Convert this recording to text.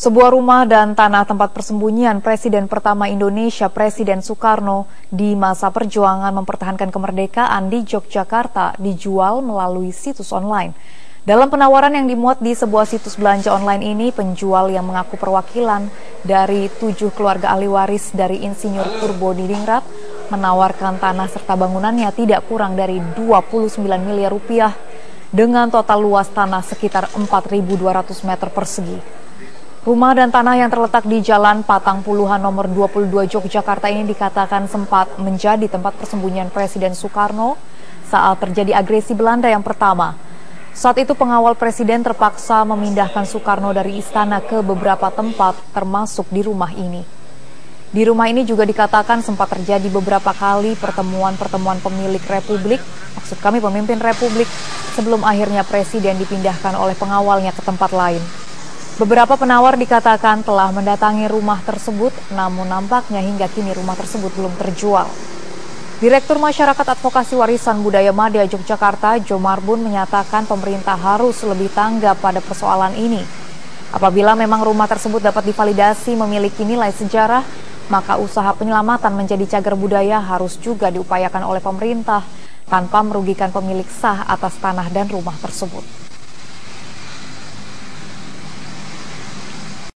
Sebuah rumah dan tanah tempat persembunyian Presiden pertama Indonesia, Presiden Soekarno, di masa perjuangan mempertahankan kemerdekaan di Yogyakarta dijual melalui situs online. Dalam penawaran yang dimuat di sebuah situs belanja online ini, penjual yang mengaku perwakilan dari tujuh keluarga ahli waris dari Insinyur Purbo Didingrat menawarkan tanah serta bangunannya tidak kurang dari 29 miliar rupiah dengan total luas tanah sekitar 4.200 meter persegi. Rumah dan tanah yang terletak di Jalan Patang Puluhan nomor 22 Yogyakarta ini dikatakan sempat menjadi tempat persembunyian Presiden Soekarno saat terjadi agresi Belanda yang pertama. Saat itu pengawal Presiden terpaksa memindahkan Soekarno dari istana ke beberapa tempat termasuk di rumah ini. Di rumah ini juga dikatakan sempat terjadi beberapa kali pertemuan-pertemuan pemilik Republik, maksud kami pemimpin Republik, sebelum akhirnya Presiden dipindahkan oleh pengawalnya ke tempat lain. Beberapa penawar dikatakan telah mendatangi rumah tersebut, namun nampaknya hingga kini rumah tersebut belum terjual. Direktur Masyarakat Advokasi Warisan Budaya Madya Yogyakarta, Jo Marbun menyatakan pemerintah harus lebih tanggap pada persoalan ini. Apabila memang rumah tersebut dapat divalidasi memiliki nilai sejarah, maka usaha penyelamatan menjadi cagar budaya harus juga diupayakan oleh pemerintah tanpa merugikan pemilik sah atas tanah dan rumah tersebut.